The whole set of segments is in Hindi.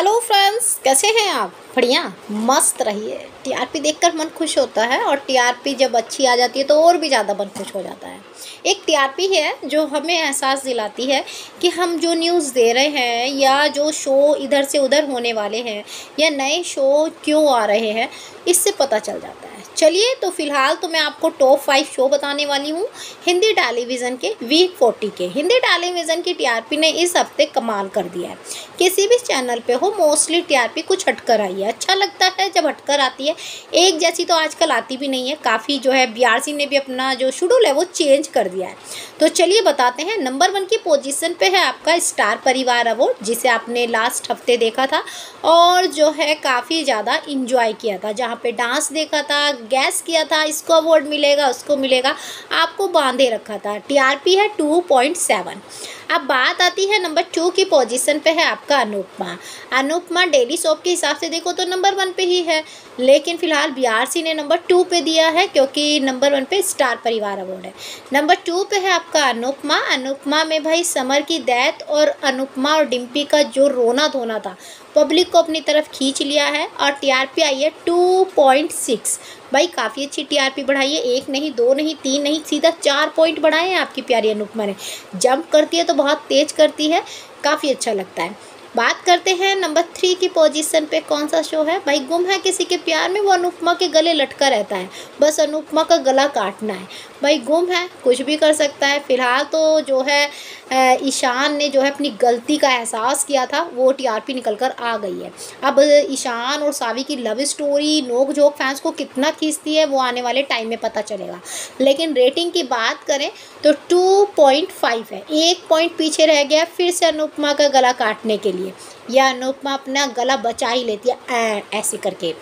हेलो फ्रेंड्स कैसे हैं आप? बढ़िया। मस्त रहिए। टीआरपी देखकर मन खुश होता है और टीआरपी जब अच्छी आ जाती है तो और भी ज़्यादा मन खुश हो जाता है। एक टीआरपी है जो हमें एहसास दिलाती है कि हम जो न्यूज़ दे रहे हैं या जो शो इधर से उधर होने वाले हैं या नए शो क्यों आ रहे हैं, इससे पता चल जाता है। चलिए तो फ़िलहाल तो मैं आपको टॉप फाइव शो बताने वाली हूँ, हिंदी टेलीविज़न के वीक फोर्टी के। हिंदी टेलीविज़न की टीआरपी ने इस हफ़्ते कमाल कर दिया है। किसी भी चैनल पे हो मोस्टली टीआरपी कुछ हटकर आई है। अच्छा लगता है जब हटकर आती है। एक जैसी तो आजकल आती भी नहीं है, काफ़ी जो है बीआरसी ने भी अपना जो शेड्यूल है वो चेंज कर दिया है। तो चलिए बताते हैं नंबर वन की पोजिशन पर है आपका स्टार परिवार अवॉर्ड जिसे आपने लास्ट हफ़्ते देखा था और जो है काफ़ी ज़्यादा इंजॉय किया था। जहाँ पर डांस देखा था गैस किया था, इसको अवार्ड मिलेगा, उसको मिलेगा। आपको बांधे रखा था। टीआरपी है टू पॉइंट सेवन अब बात आती है नंबर टू की पोजीशन पे है आपका अनुपमा अनुपमा डेली सॉप के हिसाब से देखो तो नंबर वन पे ही है। लेकिन फ़िलहाल बीआरसी ने नंबर टू पे दिया है, क्योंकि नंबर वन पे स्टार परिवार अवार्ड है। नंबर टू पे है आपका अनुपमा अनुपमा में भाई समर की दैत और अनुपमा और डिम्पी का जो रोना धोना था पब्लिक को अपनी तरफ़ खींच लिया है और टीआरपी आई है टू पॉइंट सिक्स भाई, काफ़ी अच्छी टीआरपी बढ़ाई है। एक नहीं, दो नहीं, तीन नहीं, सीधा चार पॉइंट बढ़ाए हैं आपकी प्यारी अनुपमा ने। जंप करती है तो बहुत तेज करती है। काफ़ी अच्छा लगता है। बात करते हैं नंबर थ्री की पोजीशन पे। कौन सा शो है? भाई, गुम है किसी के प्यार में, वो अनुपमा के गले लटका रहता है। बस अनुपमा का गला काटना है। भाई, गुम है, कुछ भी कर सकता है। फ़िलहाल तो जो है ईशान ने जो है अपनी गलती का एहसास किया था, वो टीआरपी निकल कर आ गई है। अब ईशान और सावी की लव स्टोरी नोक झोंक फैंस को कितना खींचती है, वो आने वाले टाइम में पता चलेगा। लेकिन रेटिंग की बात करें तो टू पॉइंट फाइव है। एक पॉइंट पीछे रह गया, फिर से अनुपमा का गला काटने के लिए। या अनुपमा अपना गला बचा ही लेती है ऐसे करके।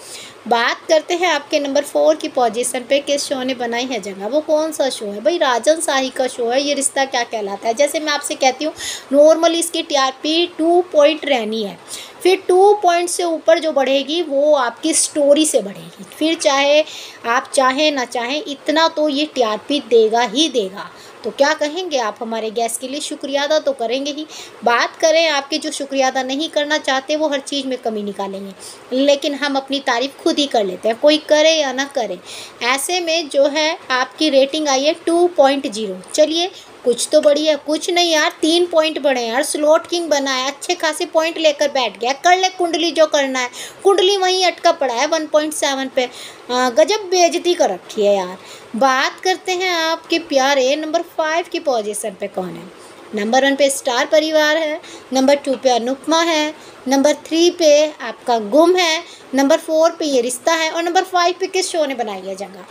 बात करते हैं आपके नंबर फोर की पोजीशन पे, किस शो ने बनाई है जगह। वो कौन सा शो है? भाई, राजन शाही का शो है, ये रिश्ता क्या कहलाता है? जैसे मैं आपसे कहती हूँ नॉर्मली इसकी टीआरपी टू पॉइंट रहनी है। फिर टू पॉइंट से ऊपर जो बढ़ेगी, वो आपकी स्टोरी से बढ़ेगी। फिर चाहे आप चाहें ना चाहें, इतना तो ये टीआरपी देगा ही देगा। तो क्या कहेंगे? आप हमारे गैस के लिए शुक्रिया अदा तो करेंगे ही। बात करें, आपके जो शुक्रिया अदा नहीं करना चाहते, वो हर चीज़ में कमी निकालेंगे। लेकिन हम अपनी तारीफ़ खुद ही कर लेते हैं। कोई करे या ना करे। ऐसे में जो है, आपकी रेटिंग आई है टू पॉइंट ज़ीरो चलिए कुछ तो बढ़िया, कुछ नहीं यार, तीन पॉइंट बढ़े यार। स्लोट किंग बना है, अच्छे खासे पॉइंट लेकर बैठ गया। कर ले कुंडली जो करना है। कुंडली वहीं अटका पड़ा है वन पॉइंट सेवन पे। गजब बेजती कर रखी है यार। बात करते हैं आपके प्यारे नंबर फाइव की पोजिशन पे कौन है। नंबर वन पे स्टार परिवार है। नंबर टू पे अनुपमा है। नंबर थ्री पे आपका गुम है। नंबर फोर पे ये रिश्ता है। और नंबर फाइव पे किस शो ने बनाई है जगह?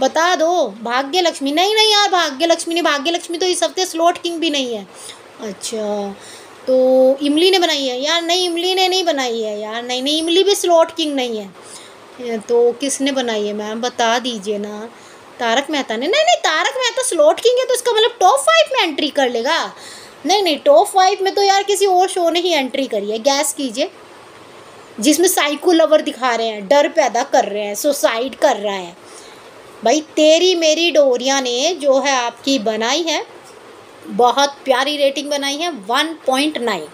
बता दो भाग्य लक्ष्मी नहीं नहीं यार भाग्य लक्ष्मी नहीं भाग्य लक्ष्मी तो इस हफ़्ते स्लोट किंग भी नहीं है। अच्छा तो इमली ने बनाई है? यार, नहीं, इमली ने नहीं बनाई है यार। नहीं नहीं, इमली भी स्लोट किंग नहीं है। तो किसने बनाई है मैम? बता दीजिए ना। तारक मेहता ने? नहीं नहीं, तारक मेहता स्लोट किंग है तो इसका मतलब टॉप फाइव में एंट्री कर लेगा। नहीं नहीं टॉप फाइव में तो यार किसी और शो ने ही एंट्री करी है। गैस कीजिए। जिसमें साइको लवर दिखा रहे हैं, डर पैदा कर रहे हैं सुसाइड कर रहा है। भाई, तेरी मेरी डोरिया ने जो है आपकी बनाई है, बहुत प्यारी रेटिंग बनाई है वन पॉइंट नाइन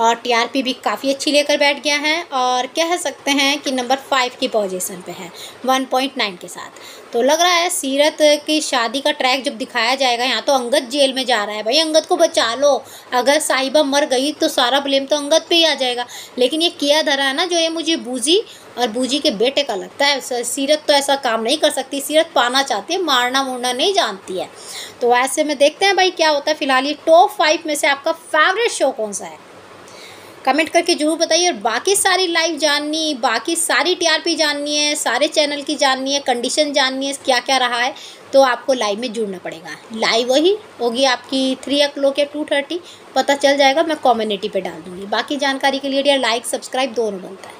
और टीआरपी भी काफ़ी अच्छी लेकर बैठ गया है और कह सकते हैं कि नंबर फाइव की पोजीशन पे है, वन पॉइंट नाइन के साथ। तो लग रहा है सीरत की शादी का ट्रैक जब दिखाया जाएगा, यहाँ तो अंगद जेल में जा रहा है भाई। अंगद को बचा लो। अगर साहिबा मर गई तो सारा ब्लेम तो अंगद पे ही आ जाएगा। लेकिन ये किया धरा है ना जो ये मुझे बूजी और बूजी के बेटे का लगता है। सीरत तो ऐसा काम नहीं कर सकती। सीरत पाना चाहती है, मारना मुरना नहीं जानती है। तो ऐसे में देखते हैं भाई क्या होता है। फ़िलहाल ये टॉप फाइव में से आपका फेवरेट शो कौन सा है? कमेंट करके ज़रूर बताइए और बाकी सारी लाइव जाननी, बाकी सारी टीआरपी जाननी है, सारे चैनल की जाननी है कंडीशन जाननी है, क्या क्या रहा है तो आपको लाइव में जुड़ना पड़ेगा। लाइव वही होगी आपकी थ्री ओ या टू थर्टी पता चल जाएगा, मैं कॉम्युनिटी पे डाल दूँगी। बाकी जानकारी के लिए लाइक सब्सक्राइब दोनों बनता है।